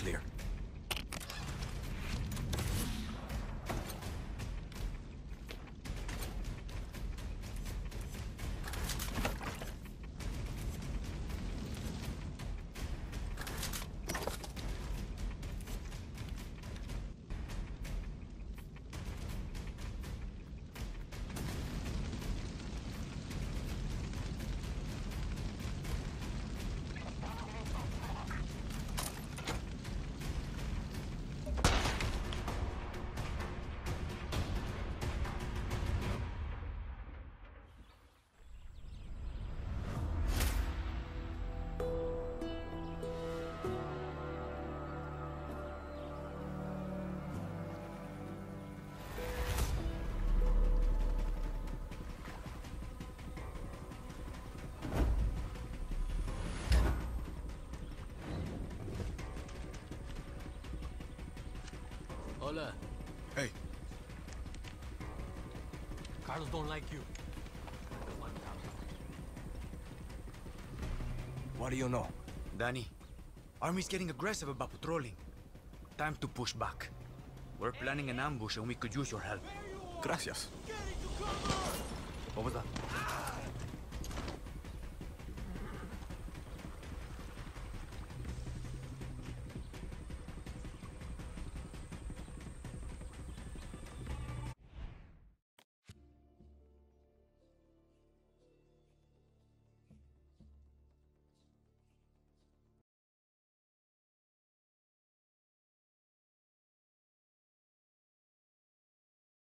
clear. Hola. Hey. Carlos don't like you. What do you know? Danny, Army's getting aggressive about patrolling. Time to push back. We're planning an ambush and we could use your help. Gracias. What was that?